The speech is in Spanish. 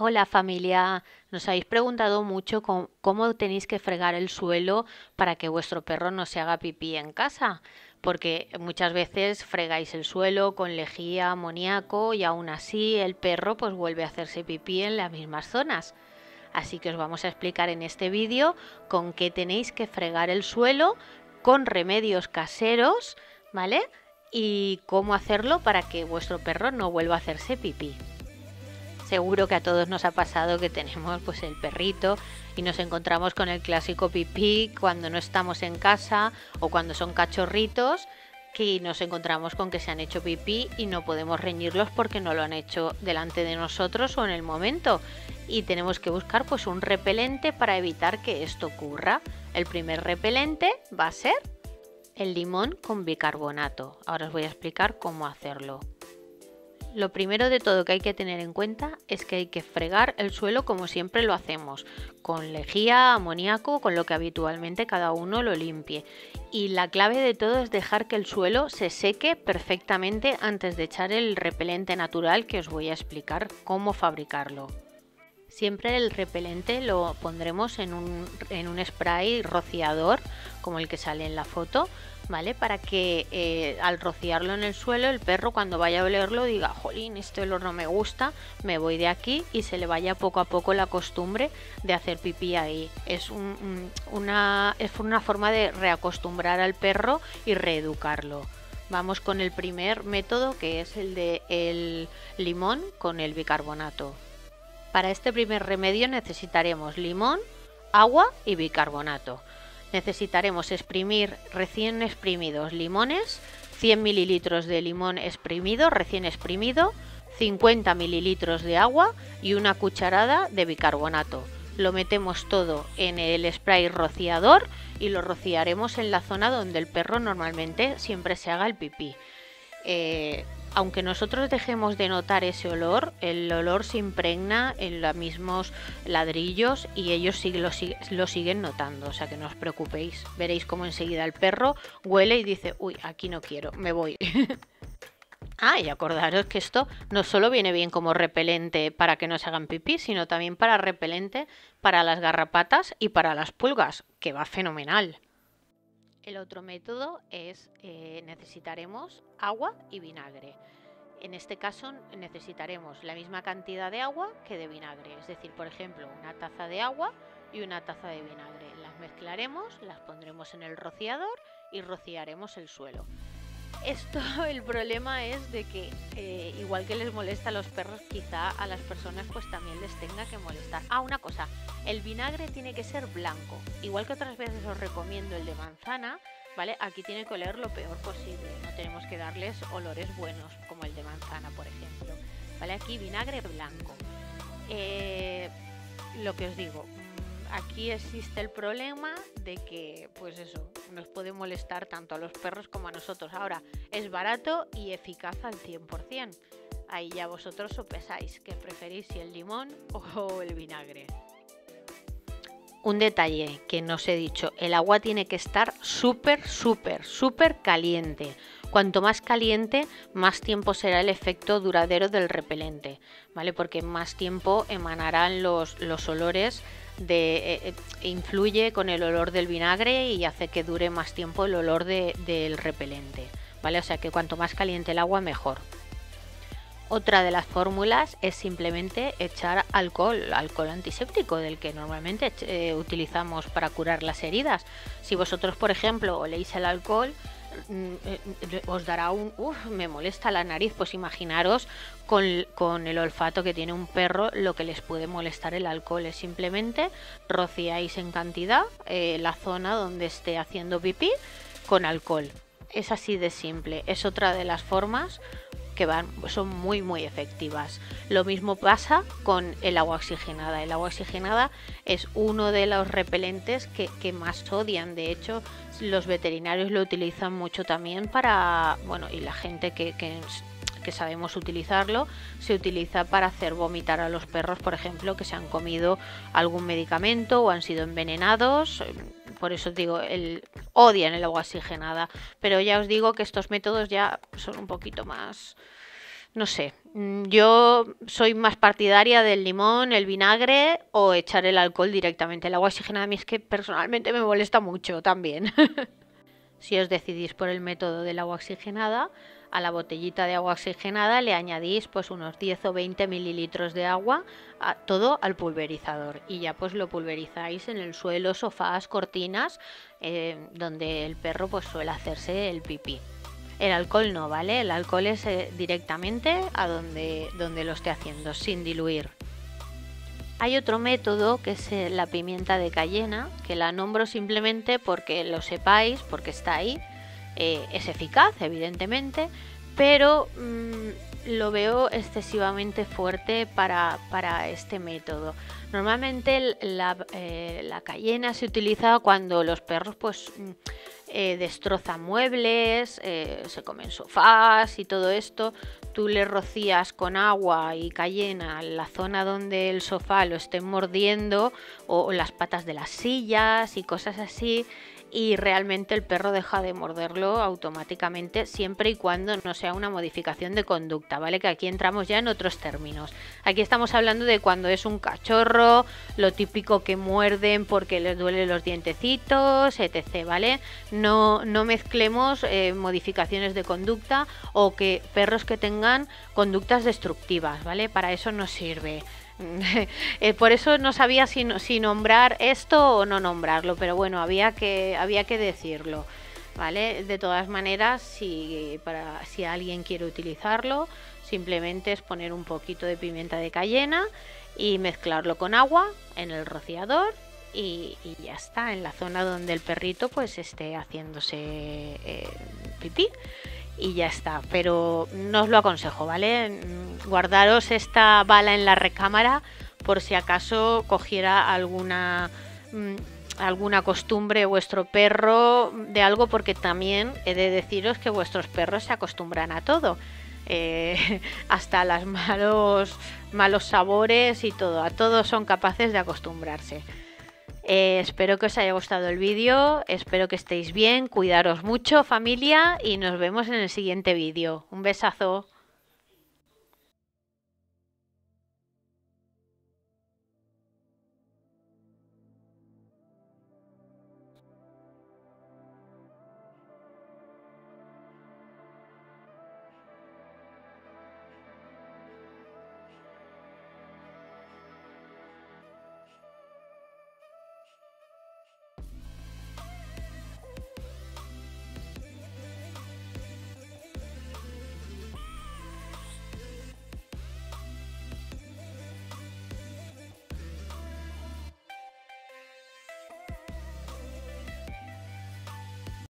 Hola familia, nos habéis preguntado mucho cómo, tenéis que fregar el suelo para que vuestro perro no se haga pipí en casa, porque muchas veces fregáis el suelo con lejía, amoníaco y aún así el perro pues vuelve a hacerse pipí en las mismas zonas. Así que os vamos a explicar en este vídeo con qué tenéis que fregar el suelo con remedios caseros, ¿vale? Y cómo hacerlo para que vuestro perro no vuelva a hacerse pipí. Seguro que a todos nos ha pasado que tenemos pues el perrito y nos encontramos con el clásico pipí cuando no estamos en casa o cuando son cachorritos que nos encontramos con que se han hecho pipí y no podemos reñirlos porque no lo han hecho delante de nosotros o en el momento y tenemos que buscar pues un repelente para evitar que esto ocurra. El primer repelente va a ser el limón con bicarbonato. Ahora os voy a explicar cómo hacerlo. Lo primero de todo que hay que tener en cuenta es que hay que fregar el suelo como siempre lo hacemos, con lejía, amoníaco, con lo que habitualmente cada uno lo limpie. Y la clave de todo es dejar que el suelo se seque perfectamente antes de echar el repelente natural que os voy a explicar cómo fabricarlo. Siempre el repelente lo pondremos en un, en un spray rociador como el que sale en la foto ¿vale? Para que eh, al rociarlo en el suelo el perro cuando vaya a olerlo diga, jolín, este olor no me gusta, me voy de aquí y se le vaya poco a poco la costumbre de hacer pipí ahí. Es, una, es una forma de reacostumbrar al perro y reeducarlo. Vamos con el primer método que es el de el limón con el bicarbonato. Para este primer remedio necesitaremos limón, agua y bicarbonato necesitaremos exprimir recién exprimidos limones, 100 mililitros de limón exprimido, recién exprimido, 50 mililitros de agua y una cucharada de bicarbonato. Lo metemos todo en el spray rociador y lo rociaremos en la zona donde el perro normalmente siempre se haga el pipí. Eh, aunque nosotros dejemos de notar ese olor, el olor se impregna en los mismos ladrillos y ellos lo, siguen notando, o sea que no os preocupéis. Veréis cómo enseguida el perro huele y dice, uy, aquí no quiero, me voy. ah, y acordaros que esto no solo viene bien como repelente para que no se hagan pipí, sino también para repelente para las garrapatas y para las pulgas, que va fenomenal. El otro método es eh, necesitaremos agua y vinagre. En este caso necesitaremos la misma cantidad de agua que de vinagre, es decir, por ejemplo, una taza de agua y una taza de vinagre. Las mezclaremos, las pondremos en el rociador y rociaremos el suelo. Esto, el problema es de que eh, igual que les molesta a los perros, quizá a las personas pues también les tenga que molestar. Ah, una cosa, el vinagre tiene que ser blanco. Igual que otras veces os recomiendo el de manzana, ¿vale? Aquí tiene que oler lo peor posible. No tenemos que darles olores buenos, como el de manzana, por ejemplo. ¿Vale? Aquí vinagre blanco. Eh, lo que os digo, aquí existe el problema de que, pues eso, nos puede molestar tanto a los perros como a nosotros. Ahora, es barato y eficaz al 100%. Ahí ya vosotros sopesáis que preferís si el limón o el vinagre. Un detalle que no os he dicho, el agua tiene que estar súper, súper, súper caliente. Cuanto más caliente, más tiempo será el efecto duradero del repelente, ¿vale? Porque más tiempo emanarán los, los olores de, eh, eh, influye con el olor del vinagre y hace que dure más tiempo el olor del repelente, ¿vale? O sea que cuanto más caliente el agua, mejor. Otra de las fórmulas es simplemente echar alcohol, alcohol antiséptico, del que normalmente eh, utilizamos para curar las heridas. Si vosotros, por ejemplo, oléis el alcohol, Mm, eh, os dará un, uff, me molesta la nariz, pues imaginaros con, el olfato que tiene un perro lo que les puede molestar el alcohol. Es simplemente rociáis en cantidad eh, la zona donde esté haciendo pipí con alcohol. Es así de simple. Es otra de las formas que van, son muy muy efectivas. Lo mismo pasa con el agua oxigenada. El agua oxigenada es uno de los repelentes que, más odian. De hecho, los veterinarios lo utilizan mucho también para, bueno, y la gente que, sabemos utilizarlo, se utiliza para hacer vomitar a los perros, por ejemplo, que se han comido algún medicamento o han sido envenenados. Por eso digo, el, odian el agua oxigenada. Pero ya os digo que estos métodos ya son un poquito más no sé, mm, yo soy más partidaria del limón, el vinagre o echar el alcohol directamente. El agua oxigenada a mí es que personalmente me molesta mucho también. si os decidís por el método del agua oxigenada, a la botellita de agua oxigenada le añadís pues unos 10 o 20 mililitros de agua, a, todo al pulverizador y ya pues lo pulverizáis en el suelo, sofás, cortinas, eh, donde el perro pues suele hacerse el pipí. El alcohol no, ¿vale? El alcohol es eh, directamente a donde, donde lo esté haciendo, sin diluir. Hay otro método que es eh, la pimienta de cayena, que la nombro simplemente porque lo sepáis, porque está ahí. Eh, es eficaz, evidentemente, pero mm, lo veo excesivamente fuerte para, este método. Normalmente la, la, cayena se utiliza cuando los perros pues mm, eh, destroza muebles, eh, se comen sofás y todo esto. Tú le rocías con agua y cayena la zona donde el sofá lo esté mordiendo o las patas de las sillas y cosas así y realmente el perro deja de morderlo automáticamente siempre y cuando no sea una modificación de conducta, ¿vale? Que aquí entramos ya en otros términos. Aquí estamos hablando de cuando es un cachorro, lo típico que muerden porque les duelen los dientecitos, etc., ¿vale? No, no mezclemos eh, modificaciones de conducta o que perros que tengan conductas destructivas, ¿vale? Para eso no sirve. Eh, por eso no sabía si, nombrar esto o no nombrarlo, pero bueno, había que, había que decirlo. ¿Vale? De todas maneras, si, para, si alguien quiere utilizarlo, simplemente es poner un poquito de pimienta de cayena y mezclarlo con agua en el rociador y, ya está, en la zona donde el perrito pues esté haciéndose eh, pipí y ya está. Pero no os lo aconsejo, ¿vale? Guardaros esta bala en la recámara por si acaso cogiera alguna mm, alguna costumbre vuestro perro de algo porque también he de deciros que vuestros perros se acostumbran a todo eh, hasta los malos malos sabores y todo a todos son capaces de acostumbrarse eh, espero que os haya gustado el vídeo, espero que estéis bien, cuidaros mucho familia y nos vemos en el siguiente vídeo. Un besazo.